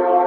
Lord.